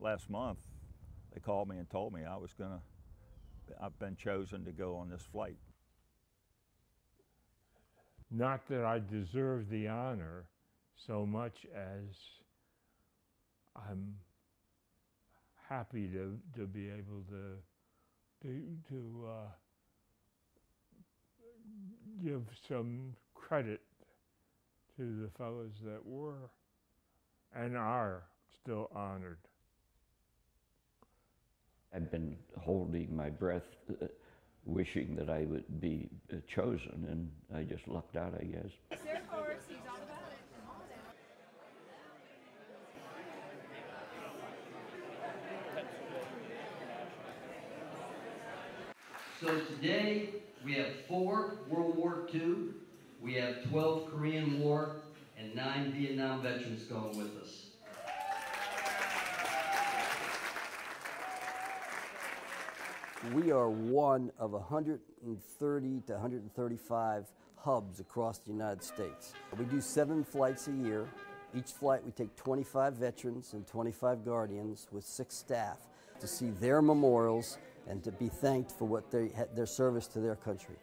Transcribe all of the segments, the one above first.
last month, they called me and told me I was gonna, I've been chosen to go on this flight. Not that I deserve the honor so much as I'm happy to, to be able to to, to uh, give some credit to the fellows that were and are still honored. I've been holding my breath, uh, wishing that I would be uh, chosen, and I just lucked out, I guess. It's their course, he's all about it. So today, we have four World War II, we have 12 Korean War, and nine Vietnam veterans going with us. We are one of 130 to 135 hubs across the United States. We do seven flights a year. Each flight we take 25 veterans and 25 guardians with six staff to see their memorials and to be thanked for what they, had their service to their country.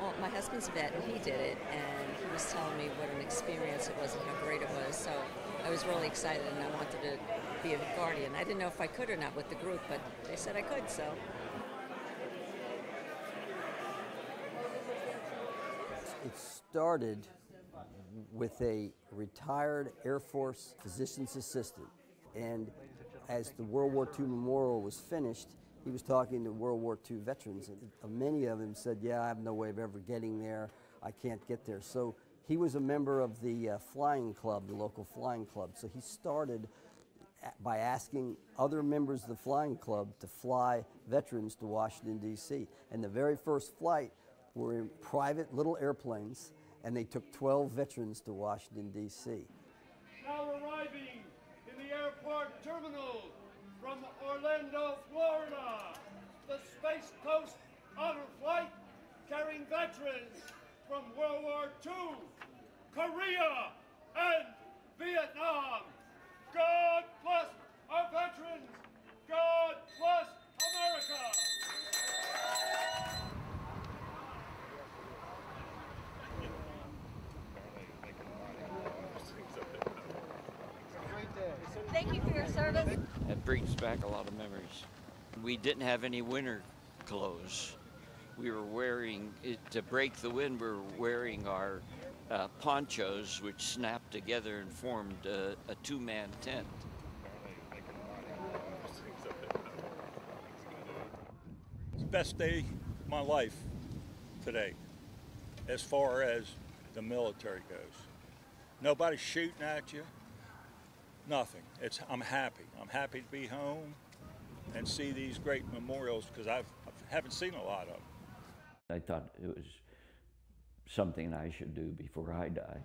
Well, my husband's a vet, and he did it, and he was telling me what an experience it was and how great it was. So I was really excited, and I wanted to be a guardian. I didn't know if I could or not with the group, but they said I could, so. It started with a retired Air Force physician's assistant. And as the World War II memorial was finished, he was talking to World War II veterans, and many of them said, Yeah, I have no way of ever getting there. I can't get there. So he was a member of the uh, flying club, the local flying club. So he started by asking other members of the flying club to fly veterans to Washington, D.C. And the very first flight were in private little airplanes, and they took 12 veterans to Washington, D.C. Now arriving in the airport terminal from Orlando, Florida, the Space Coast Honor Flight carrying veterans from World War II, Korea, and Thank you for your service. It brings back a lot of memories. We didn't have any winter clothes. We were wearing, it, to break the wind, we were wearing our uh, ponchos, which snapped together and formed a, a two man tent. Best day of my life today, as far as the military goes. Nobody's shooting at you. Nothing. It's I'm happy. I'm happy to be home and see these great memorials because I've I haven't seen a lot of them. I thought it was something I should do before I die.